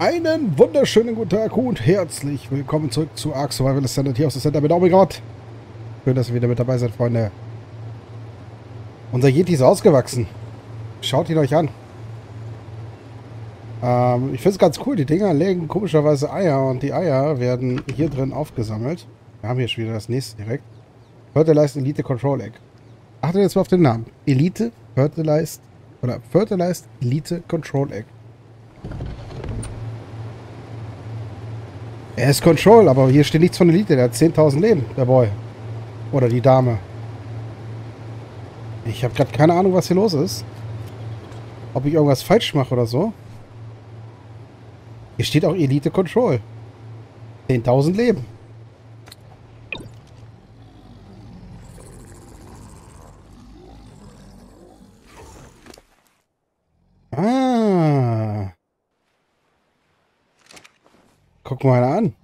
Einen wunderschönen guten Tag und herzlich willkommen zurück zu Ark Survival Standard hier aus dem Center mit Omigott. Schön, dass ihr wieder mit dabei seid, Freunde. Unser Yeti ist ausgewachsen. Schaut ihn euch an. Ähm, ich finde es ganz cool. Die Dinger legen komischerweise Eier und die Eier werden hier drin aufgesammelt. Wir haben hier schon wieder das nächste direkt. Fertilized Elite Control Egg. Achtet jetzt mal auf den Namen. Elite Fertilized oder Fertilized Elite Control Egg. Er ist Control, aber hier steht nichts von Elite. Der hat 10.000 Leben, der Boy. Oder die Dame. Ich habe gerade keine Ahnung, was hier los ist. Ob ich irgendwas falsch mache oder so. Hier steht auch Elite Control. 10.000 Leben. Guck mal einer an.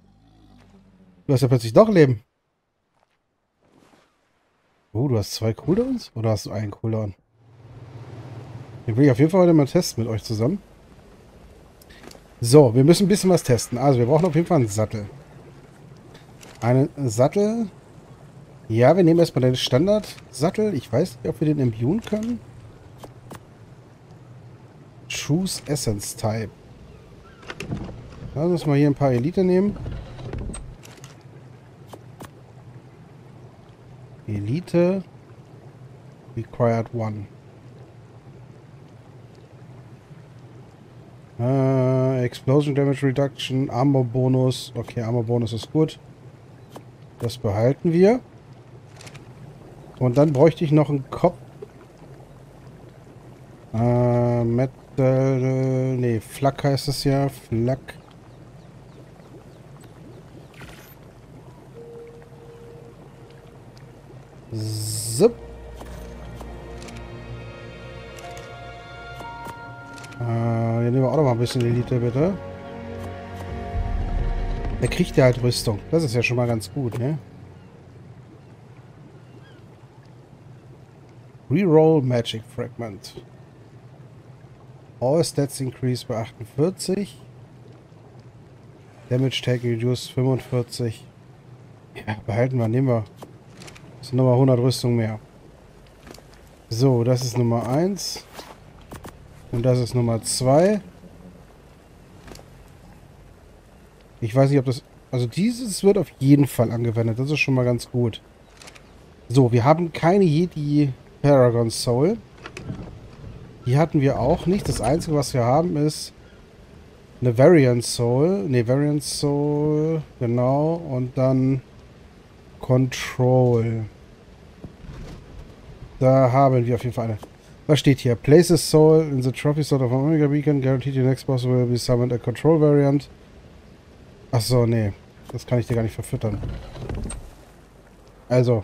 Du hast ja plötzlich doch Leben. Oh, du hast zwei Cooldowns? Oder hast du einen Cooldown? Den will ich auf jeden Fall heute mal testen mit euch zusammen. So, wir müssen ein bisschen was testen. Also, wir brauchen auf jeden Fall einen Sattel. Einen Sattel. Ja, wir nehmen erstmal den Standard-Sattel. Ich weiß nicht, ob wir den imbuen können. Choose Essence Type. Lass uns mal hier ein paar Elite nehmen. Elite. Required one. Äh, Explosion Damage Reduction, Armor Bonus. Okay, Armor Bonus ist gut. Das behalten wir. Und dann bräuchte ich noch einen Kopf. Äh, Metal. Nee, Flak heißt es ja. Flak. So. Äh, hier nehmen wir auch noch mal ein bisschen Elite, bitte. Er kriegt ja halt Rüstung. Das ist ja schon mal ganz gut, ne? Reroll Magic Fragment. All Stats increase bei 48. Damage Take reduced 45. Ja, behalten wir, nehmen wir. Das sind nochmal 100 Rüstung mehr. So, das ist Nummer 1. Und das ist Nummer 2. Ich weiß nicht, ob das... Also dieses wird auf jeden Fall angewendet. Das ist schon mal ganz gut. So, wir haben keine Jedi Paragon Soul. Die hatten wir auch nicht. Das Einzige, was wir haben, ist eine Variant Soul. Ne, Variant Soul. Genau. Und dann Control. Da haben wir auf jeden Fall eine. Was steht hier? Places Soul in the Trophy Slot of Omega Beacon. Guaranteed your next boss will be summoned a Control Variant. Achso, nee. Das kann ich dir gar nicht verfüttern. Also.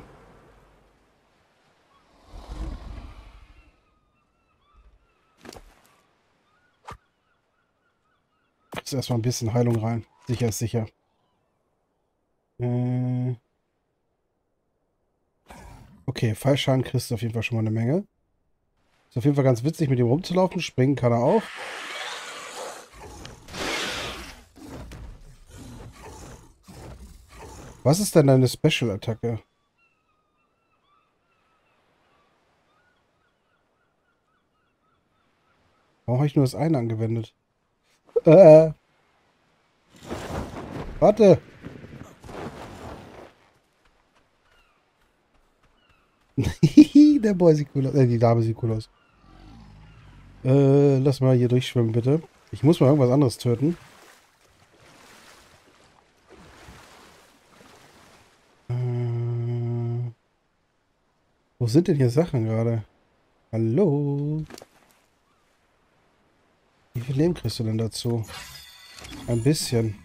Ist erstmal ein bisschen Heilung rein. Sicher ist sicher. Okay, Fallschaden kriegst du auf jeden Fall schon mal eine Menge. Ist auf jeden Fall ganz witzig, mit ihm rumzulaufen. Springen kann er auch. Was ist denn deine Special-Attacke? Warum habe ich nur das eine angewendet? Äh. Warte. Der Boy sieht cool aus. Äh, die Dame sieht cool aus. Äh, lass mal hier durchschwimmen, bitte. Ich muss mal irgendwas anderes töten. Äh, wo sind denn hier Sachen gerade? Hallo? Wie viel Leben kriegst du denn dazu? Ein bisschen.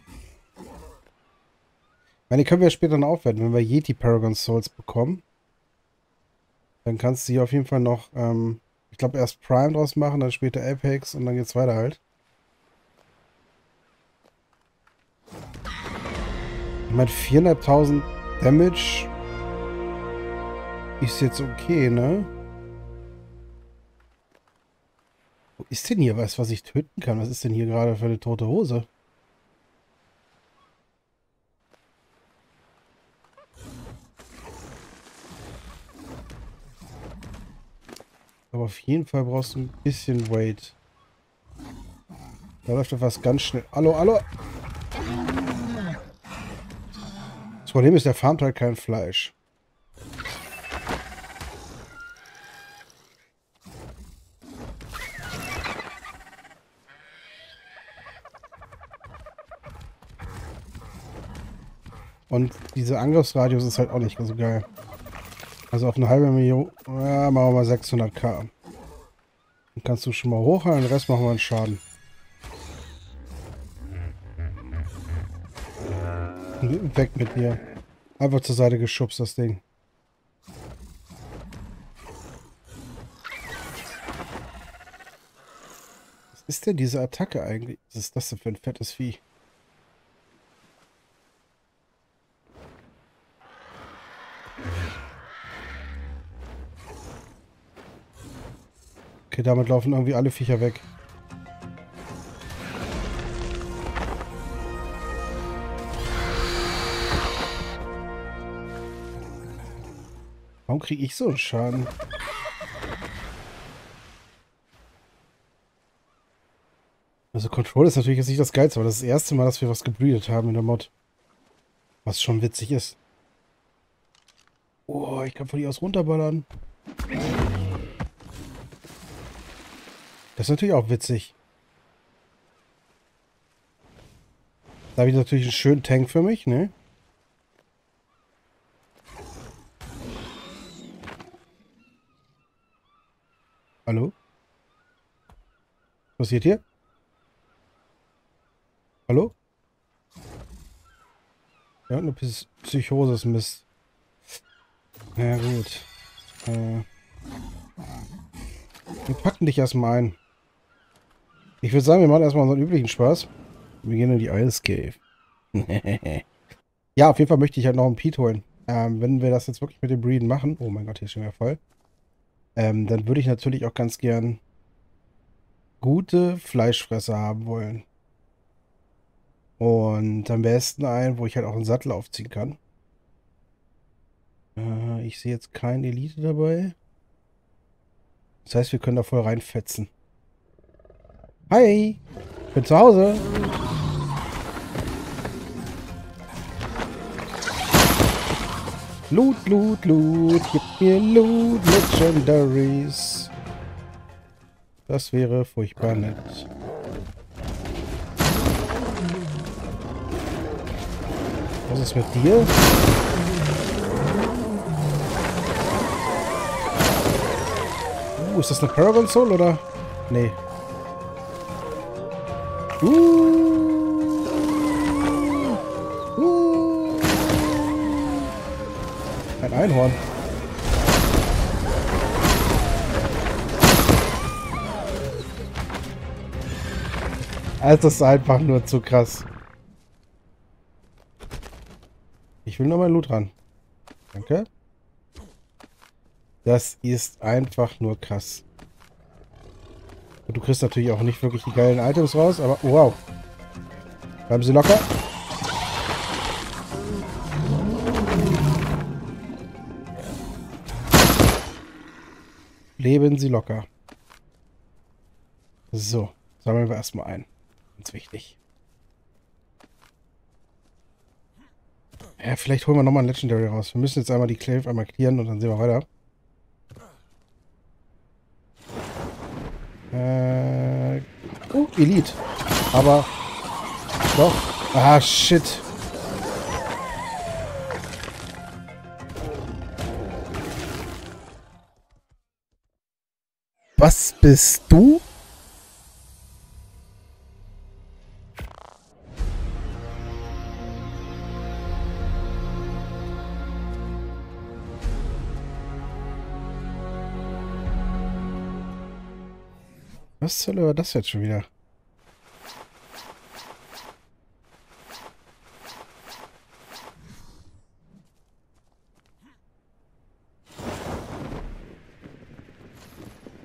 Ich meine, die können wir später noch aufwerten, wenn wir Yeti Paragon Souls bekommen. Dann kannst du hier auf jeden Fall noch, ähm, ich glaube, erst Prime draus machen, dann später Apex und dann geht's weiter halt. Ich meine, 400.000 Damage ist jetzt okay, ne? Wo ist denn hier was, was ich töten kann? Was ist denn hier gerade für eine tote Hose? Aber auf jeden Fall brauchst du ein bisschen Weight. Da läuft etwas ganz schnell. Hallo, hallo! Das Problem ist, der farmt halt kein Fleisch. Und diese Angriffsradius ist halt auch nicht so geil. Also auf eine halbe Million, ja, machen wir mal 600k. Dann kannst du schon mal hochhalten, den Rest machen wir einen Schaden. Weg mit dir. Einfach zur Seite geschubst, das Ding. Was ist denn diese Attacke eigentlich? Was ist das denn für ein fettes Vieh? Okay, damit laufen irgendwie alle Viecher weg. Warum kriege ich so einen Schaden? Also Control ist natürlich jetzt nicht das Geilste, aber das ist das erste Mal, dass wir was gebreedet haben in der Mod. Was schon witzig ist. Oh, ich kann von hier aus runterballern. Das ist natürlich auch witzig. Da habe ich natürlich einen schönen Tank für mich, ne? Hallo? Was passiert hier? Hallo? Ja, eine Psychose ist Mist. Na ja, gut. Äh, wir packen dich erstmal ein. Ich würde sagen, wir machen erstmal unseren üblichen Spaß. Wir gehen in die Ice Cave. ja, auf jeden Fall möchte ich halt noch einen Pete holen. Ähm, wenn wir das jetzt wirklich mit dem Breeden machen. Oh mein Gott, hier ist schon wieder voll. Ähm, dann würde ich natürlich auch ganz gern gute Fleischfresser haben wollen. Und am besten einen, wo ich halt auch einen Sattel aufziehen kann. Äh, ich sehe jetzt keinen Elite dabei. Das heißt, wir können da voll reinfetzen. Hi, ich bin zu Hause. Loot, Loot, Loot, gib mir Loot, Legendaries. Das wäre furchtbar nett. Was ist mit dir? Uh, ist das eine Paragon Soul oder? Nee. Uh. Uh. Ein Einhorn. Also, das ist einfach nur zu krass. Ich will noch mal Loot ran. Danke. Das ist einfach nur krass. Du kriegst natürlich auch nicht wirklich die geilen Items raus, aber wow. Bleiben Sie locker. Leben Sie locker. So, sammeln wir erstmal ein. Ganz wichtig. Ja, vielleicht holen wir nochmal ein Legendary raus. Wir müssen jetzt einmal die Clave einmal klären und dann sehen wir weiter. Äh, oh, Elite. Aber doch. Ah, shit. Was bist du? Was war das jetzt schon wieder?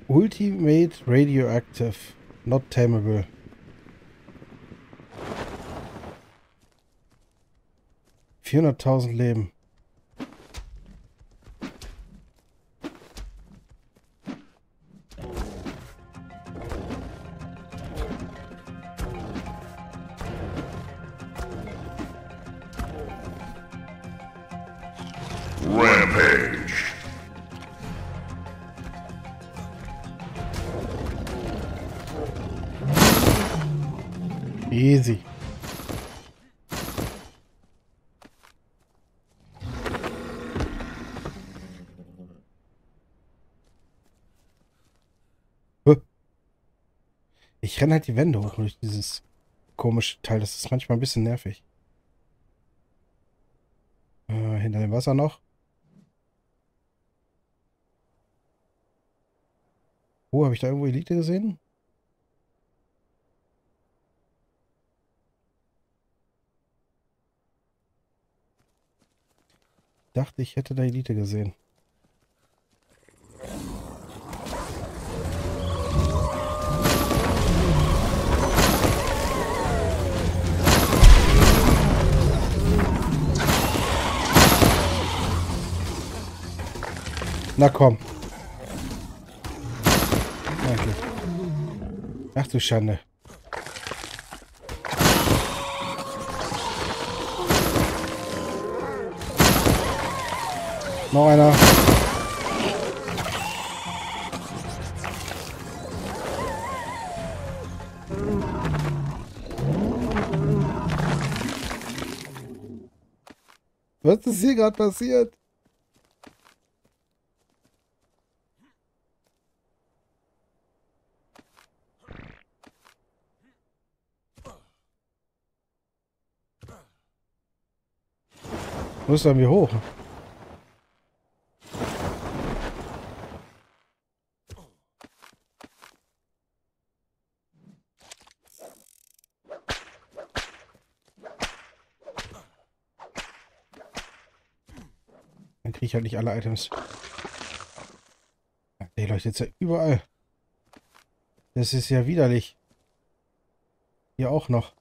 Ultimate Radioactive. Not tameable. Vierhunderttausend Leben. Renne halt die Wände hoch durch dieses komische Teil. Das ist manchmal ein bisschen nervig. Äh, hinter dem Wasser noch. Oh, habe ich da irgendwo Elite gesehen? dachte, ich hätte da Elite gesehen. Na komm. Eigentlich. Ach du Schande. Noch einer. Was ist hier gerade passiert? Müssen wir hoch? ich halt nicht alle Items. Der leuchtet ja überall. Das ist ja widerlich. Hier auch noch.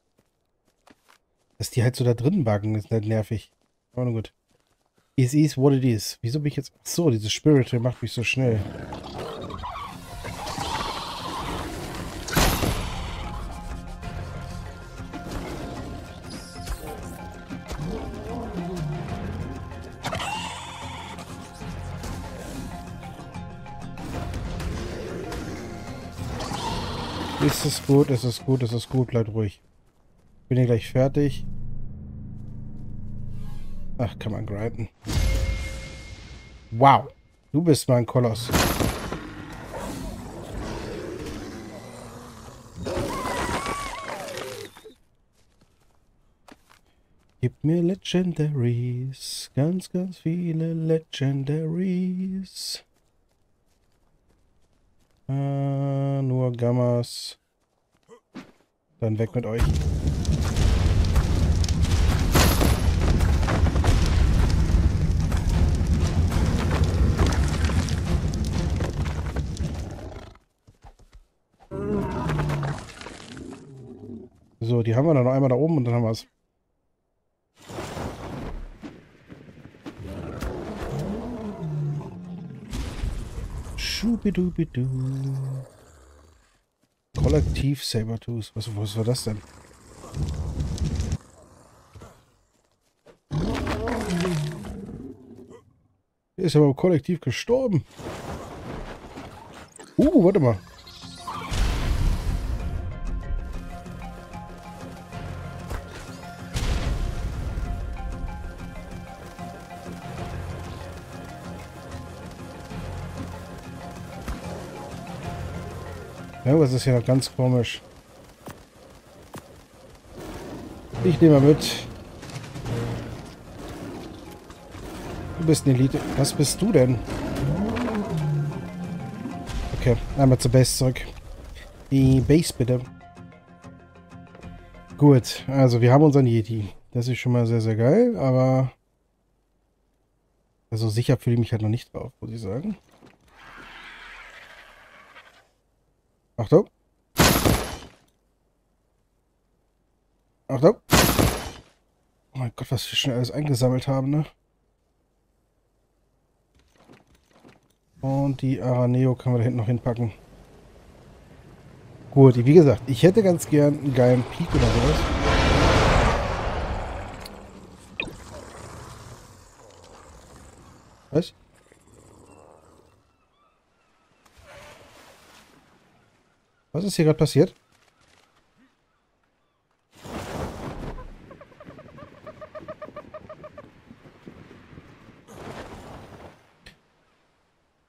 Dass die halt so da drin backen, ist nicht nervig. Aber nur gut. It is what it is. Wieso bin ich jetzt... Ach so, dieses Spirit macht mich so schnell. Ist es gut, ist es gut, ist es gut, bleibt ruhig. Bin hier gleich fertig. Ach, kann man grinden. Wow, du bist mein Koloss. Gib mir Legendaries, ganz, ganz viele Legendaries. Äh, nur Gammas. Dann weg mit euch. Die haben wir dann noch einmal da oben und dann haben wir es. Schubidubidu. Kollektiv Sabertooth. Was, was war das denn? Der ist aber kollektiv gestorben. Uh, warte mal. Irgendwas ist noch ganz komisch. Ich nehme mal mit. Du bist eine Elite. Was bist du denn? Okay, einmal zur Base zurück. Die Base bitte. Gut, also wir haben unseren Yeti. Das ist schon mal sehr, sehr geil, aber... Also sicher fühle ich mich halt noch nicht drauf, muss ich sagen. Achtung. Achtung. Oh mein Gott, was wir schon alles eingesammelt haben, ne? Und die Araneo können wir da hinten noch hinpacken. Gut, wie gesagt, ich hätte ganz gern einen geilen Peak oder sowas. Was? Was ist hier gerade passiert?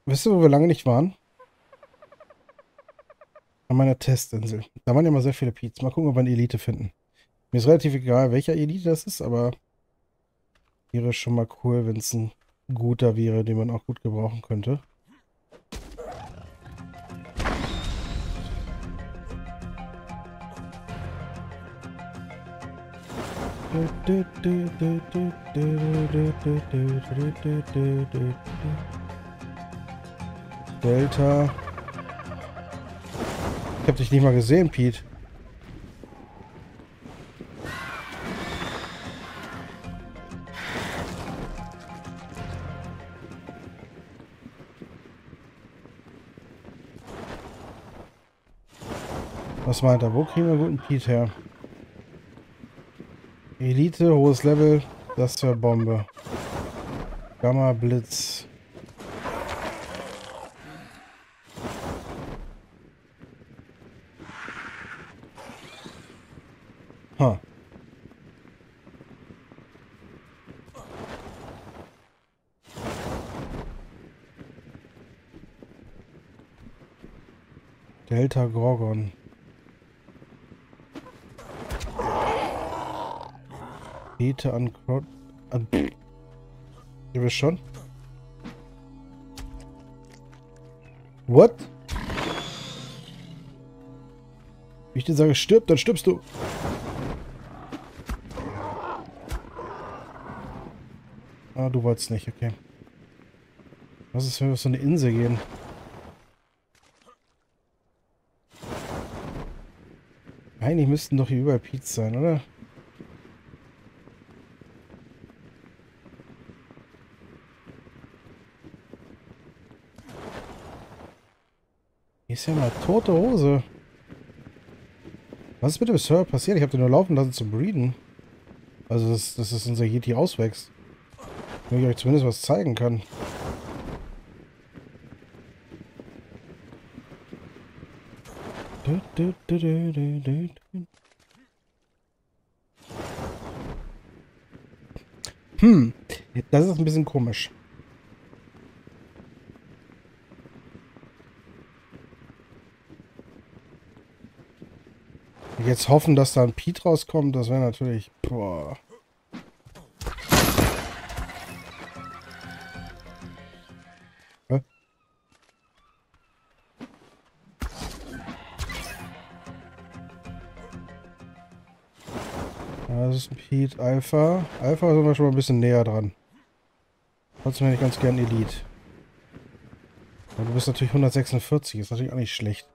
Wisst ihr, wo wir lange nicht waren? An meiner Testinsel. Da waren ja mal sehr viele Peats. Mal gucken, ob wir eine Elite finden. Mir ist relativ egal, welcher Elite das ist, aber wäre schon mal cool, wenn es ein guter wäre, den man auch gut gebrauchen könnte. Delta. Ich hab dich nicht mal gesehen, Pete. Was meint er? Wo kriegen wir guten Pete her? Elite, hohes Level, das wäre Bombe. Gamma Blitz. Delta Gorgon. Bete an Crowd. An. Ihr wisst schon. What? Wenn ich dir sage, stirb, dann stirbst du. Ah, du wolltest nicht, okay. Was ist, wenn wir auf so eine Insel gehen? Eigentlich müssten doch hier überall Peats sein, oder? Ist ja mal tote Hose. Was ist mit dem Server passiert? Ich habe den nur laufen lassen zum Breeden. Also, dass, das unser Yeti auswächst. Damit ich euch zumindest was zeigen kann. Hm, das ist ein bisschen komisch. Jetzt hoffen, dass da ein Pete rauskommt, das wäre natürlich... Boah. Das ist ein Pete Alpha. Alpha sind wir schon mal ein bisschen näher dran. Trotzdem hätte ich ganz gern Elite. Aber du bist natürlich 146, ist natürlich auch nicht schlecht.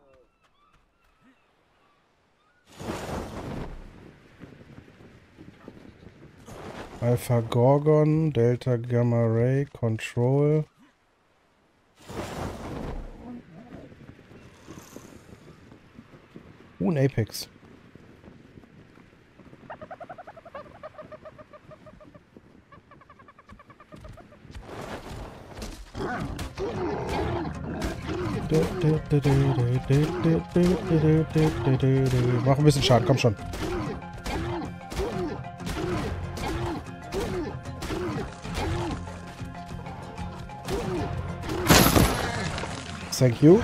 Alpha Gorgon, Delta Gamma Ray, Control. Uh, ein Apex. Mach ein bisschen Schaden, komm schon. Thank you.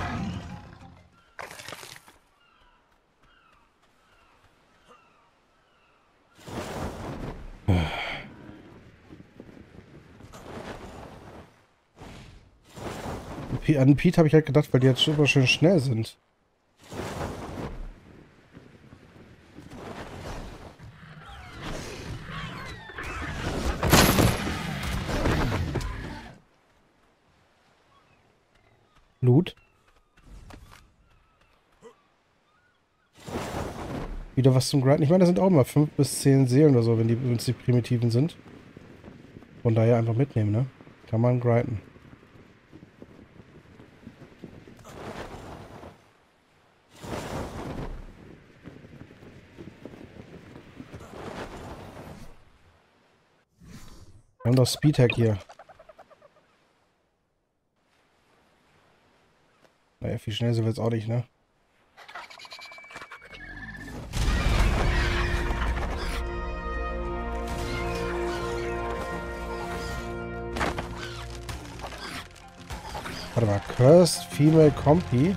An Pete habe ich halt gedacht, weil die jetzt super schön schnell sind. Wieder was zum Grinden. Ich meine, da sind auch mal 5 bis 10 Seelen oder so, wenn die, wenn die Primitiven sind. Von daher einfach mitnehmen, ne? Kann man grinden. Wir haben doch Speedhack hier. Naja, viel schnell sind wir jetzt auch nicht, ne? Warte mal, Cursed Female Compy.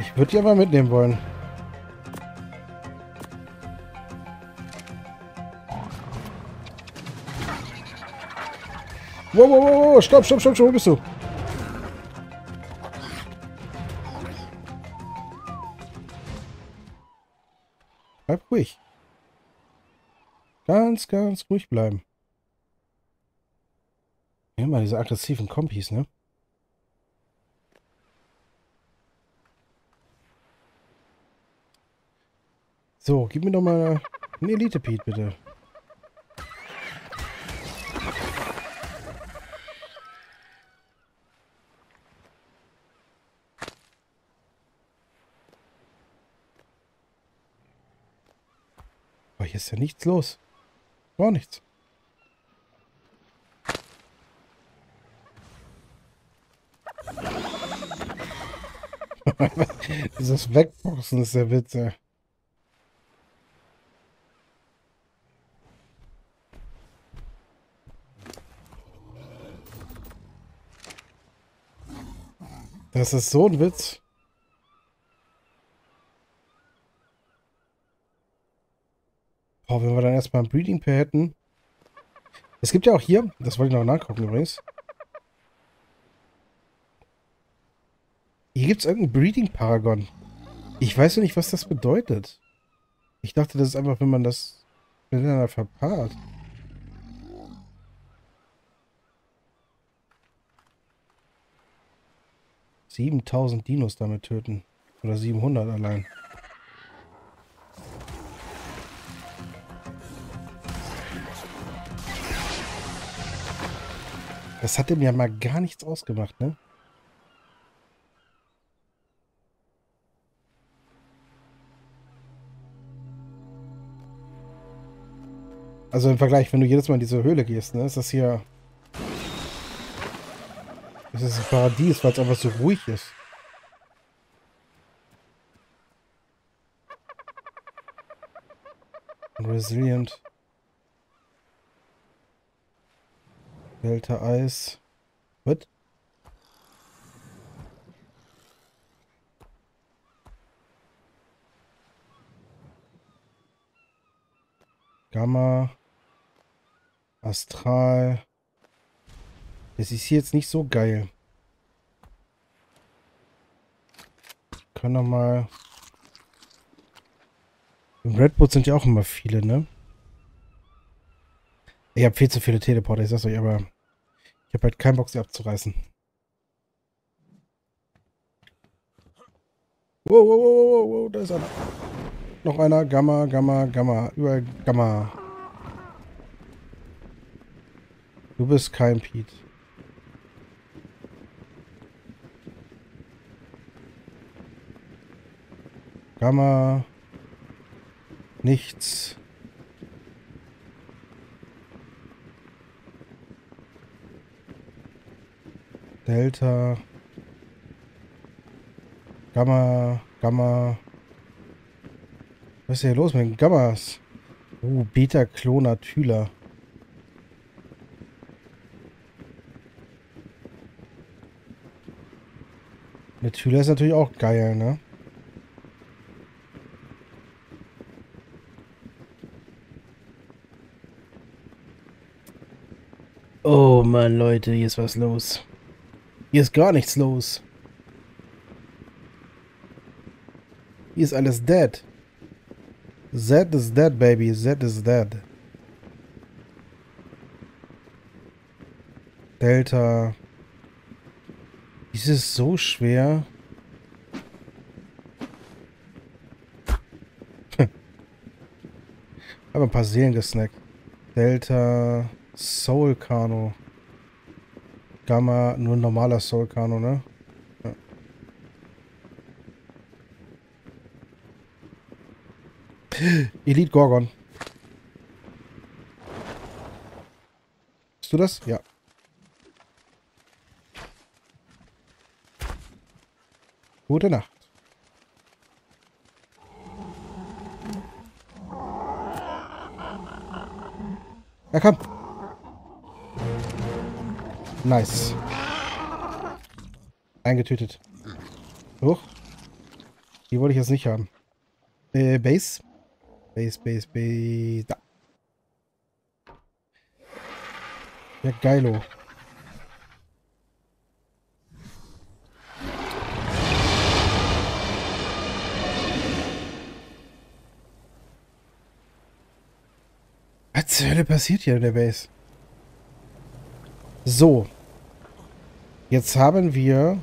Ich würde die aber mitnehmen wollen. Wow, wow, wow, wow, stopp, stopp, stopp, stopp, wo bist du? Bleib ruhig. Ganz, ganz ruhig bleiben. Immer diese aggressiven Kompis, ne? So, gib mir doch mal einen Elite-Pete, bitte. Ist ja nichts los. Gar nichts. Dieses Wegboxen ist der Witz. Das ist so ein Witz. Oh, wenn wir dann erstmal ein Breeding Pair hätten. Es gibt ja auch hier, das wollte ich noch nachgucken übrigens. Hier gibt es irgendein Breeding Paragon. Ich weiß ja nicht, was das bedeutet. Ich dachte, das ist einfach, wenn man das miteinander verpaart. Siebentausend Dinos damit töten. Oder 700 allein. Das hat dem ja mal gar nichts ausgemacht, ne? Also im Vergleich, wenn du jedes Mal in diese Höhle gehst, ne, ist das hier... Das ist ein Paradies, weil es einfach so ruhig ist. Resilient. Delta Eis. Was? Gamma. Astral. Das ist hier jetzt nicht so geil. Können wir mal... Im Redwood sind ja auch immer viele, ne? Ich habe viel zu viele Teleporter, ich sag's euch, aber ich habe halt keinen Bock, sie abzureißen. Wow, wow, wow, wow, wow, da ist einer. Noch einer. Gamma, Gamma, Gamma. Überall Gamma. Du bist kein Pete. Gamma. Nichts. Delta. Gamma. Gamma. Was ist hier los mit den Gammas? Oh, Beta Kloner Thüler. Eine Thüler ist natürlich auch geil, ne? Oh Mann, Leute, hier ist was los. Hier ist gar nichts los. Hier ist alles dead. Z is dead, baby. Z is dead. Delta. Dies ist so schwer. Habe ein paar Seelen gesnackt. Delta. Soul Kano. Gamma nur ein normaler Soul Kano, ne? Ja. Elite Gorgon. Bist du das? Ja. Gute Nacht. Ja, komm. Nice. Eingetötet. Hoch. Die wollte ich jetzt nicht haben. Äh, Base. Base, Base, Base. Da. Ja, geilo. Was zur Hölle passiert hier in der Base? So. Jetzt haben wir...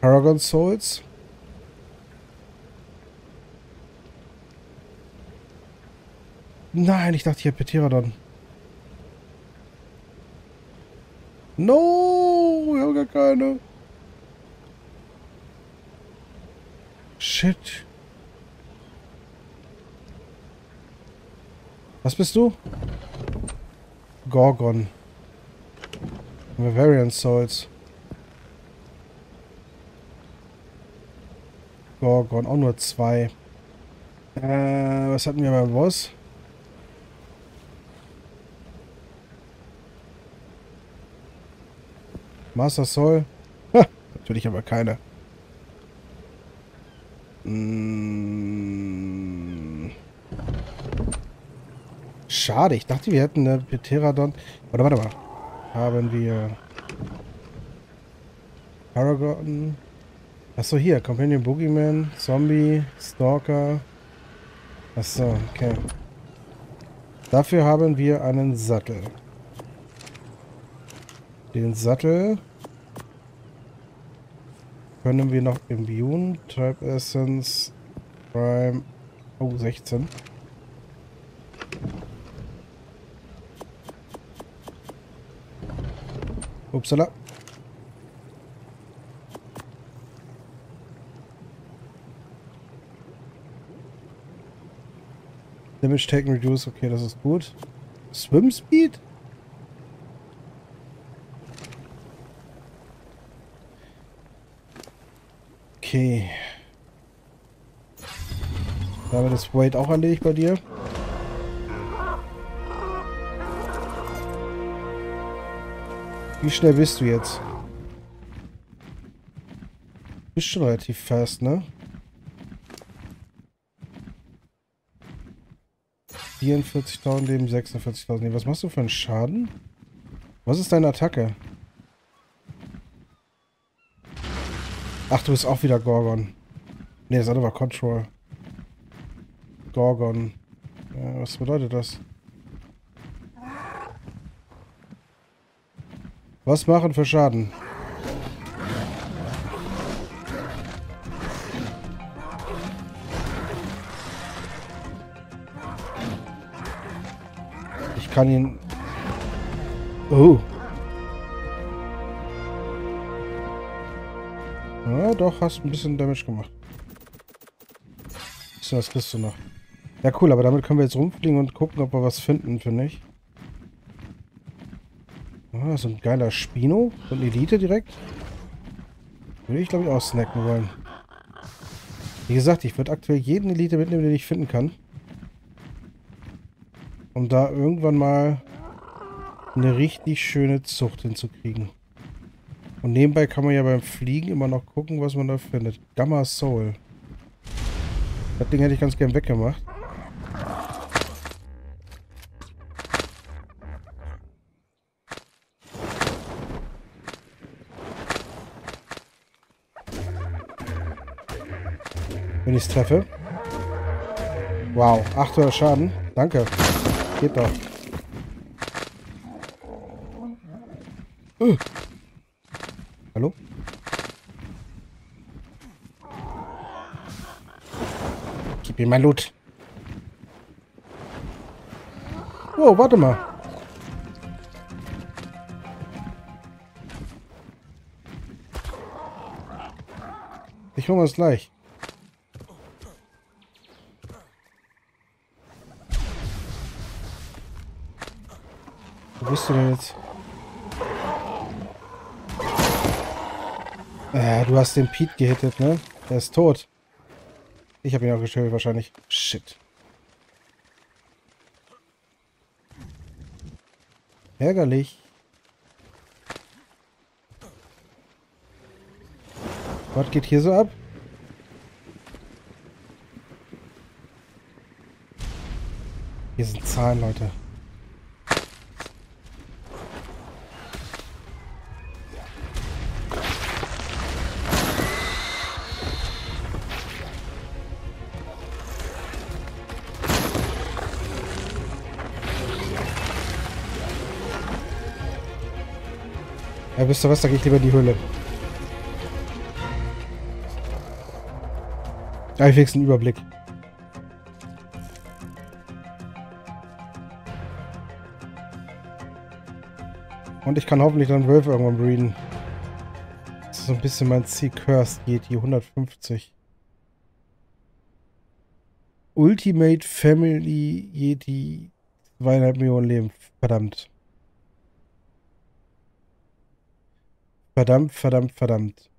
Paragon Souls. Nein, ich dachte, ich hätte Pterodon. No, wir haben gar keine. Shit. Was bist du? Gorgon. Bavarian Souls. Gorgon, auch nur zwei. Äh, was hatten wir beim Boss? Master Soul. Ha, natürlich aber keine. Hm. Schade, ich dachte, wir hätten eine Pterodon. Warte, warte mal. Haben wir Paragon. Achso, hier. Companion Boogeyman, Zombie, Stalker. Achso, okay. Dafür haben wir einen Sattel. Den Sattel können wir noch imbuen. Type Essence, Prime, oh 16. Upsala. Damage taken reduce, okay, das ist gut. Swim Speed? Okay. Damit ist Wade auch erledigt bei dir. Wie schnell bist du jetzt? Bist schon relativ fast, ne? 44.000 Leben, 46.000 Leben. Was machst du für einen Schaden? Was ist deine Attacke? Ach, du bist auch wieder Gorgon. Ne, das andere war Control. Gorgon. Ja, was bedeutet das? Was machen für Schaden? Ich kann ihn... Oh. Ja, doch, hast ein bisschen Damage gemacht. Bisschen was kriegst du noch. Ja, cool, aber damit können wir jetzt rumfliegen und gucken, ob wir was finden, finde ich. Ah, so ein geiler Spino. Ein Elite direkt. Würde ich, glaube ich, auch snacken wollen. Wie gesagt, ich würde aktuell jeden Elite mitnehmen, den ich finden kann. Um da irgendwann mal eine richtig schöne Zucht hinzukriegen. Und nebenbei kann man ja beim Fliegen immer noch gucken, was man da findet. Gamma Soul. Das Ding hätte ich ganz gern weggemacht. Ich es treffe. Wow, 800 Schaden. Danke. Geht doch. Uh. Hallo? Gib mir mein Loot. Oh, warte mal. Ich hole es gleich. Bist du denn jetzt? Äh, du hast den Pete gehittet, ne? Der ist tot. Ich habe ihn auch getötet wahrscheinlich. Shit. Ärgerlich. Was geht hier so ab? Hier sind Zahlen, Leute. Ja, wisst ihr was, da gehe ich lieber in die Höhle. Da ich wenigstens einen Überblick. Und ich kann hoffentlich dann Wölfe irgendwann breeden. Das ist so ein bisschen mein Ziel. Cursed Yeti 150. Ultimate Family Yeti 2,5 Millionen Leben. Verdammt. Verdammt, verdammt, verdammt.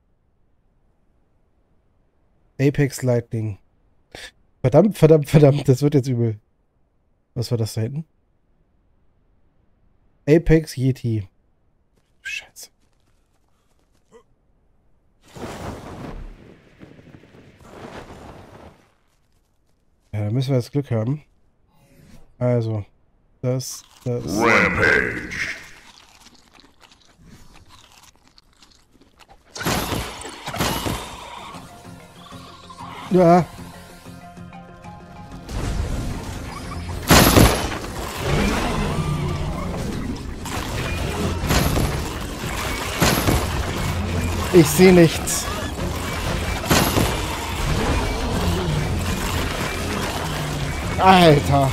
Apex Lightning. Verdammt, verdammt, verdammt. Das wird jetzt übel. Was war das da hinten? Apex Yeti. Scheiße. Ja, da müssen wir jetzt Glück haben. Also, das, das. Rampage. Ja. Ich sehe nichts. Alter.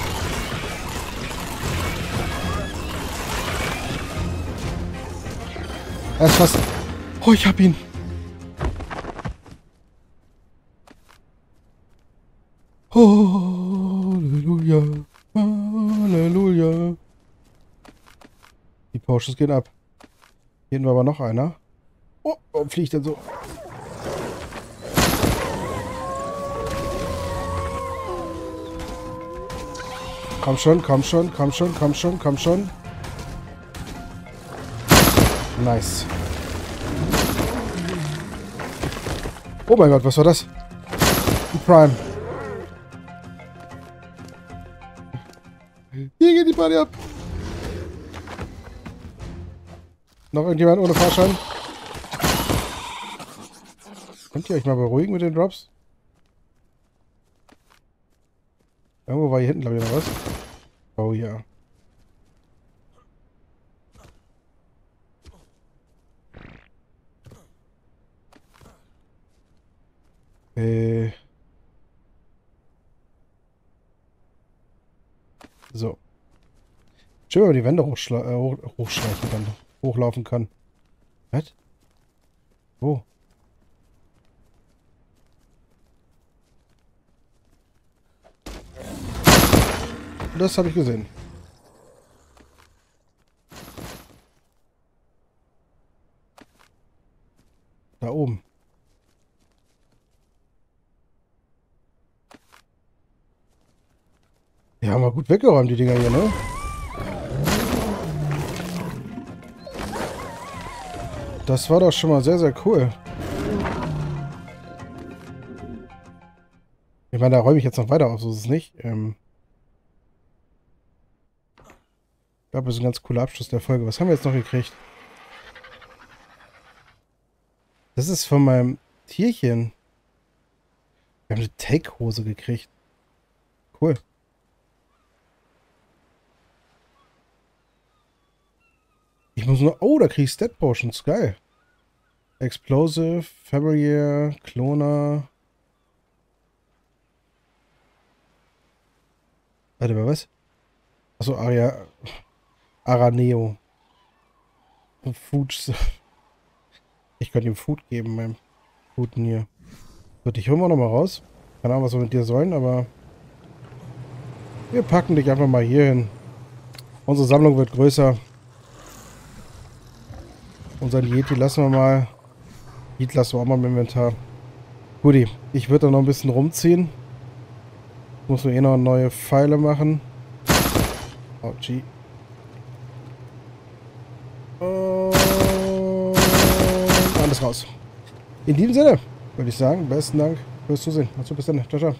Er ist fast... Oh, ich hab ihn. Halleluja. Halleluja. Die Porsches gehen ab. Hier war aber noch einer. Oh, warum fliegt denn so? Komm schon, komm schon, komm schon, komm schon, komm schon. Nice. Oh mein Gott, was war das? Prime. Noch irgendjemand ohne Fahrschein? Könnt ihr euch mal beruhigen mit den Drops? Irgendwo war hier hinten, glaube ich, noch was. Oh ja. Äh. So. Schön, wenn man die Wände hochschla äh, hoch hochschleichen kann. Hochlaufen kann. Was? Wo? Das habe ich gesehen. Da oben. Die haben wir gut weggeräumt, die Dinger hier, ne? Das war doch schon mal sehr, sehr cool. Ich meine, da räume ich jetzt noch weiter auf, so ist es nicht. Ähm ich glaube, das ist ein ganz cooler Abschluss der Folge. Was haben wir jetzt noch gekriegt? Das ist von meinem Tierchen. Wir haben eine Take-Hose gekriegt. Cool. Muss nur... Oh, da kriege ich Stat Potions. Geil. Explosive, Familiar, Kloner. Warte mal, was? Achso, Aria... Araneo. Food... Ich könnte ihm Food geben, meinem Guten hier. So, dich holen wir nochmal raus. Keine Ahnung, was wir mit dir sollen, aber... Wir packen dich einfach mal hier hin. Unsere Sammlung wird größer. Unseren Yeti lassen wir mal. Heat lassen wir auch mal im Inventar. Guti, ich würde da noch ein bisschen rumziehen. Muss mir eh noch neue Pfeile machen. Oh, gee. Und alles raus. In diesem Sinne würde ich sagen, besten Dank fürs Zusehen. Also bis dann. Ciao, ciao.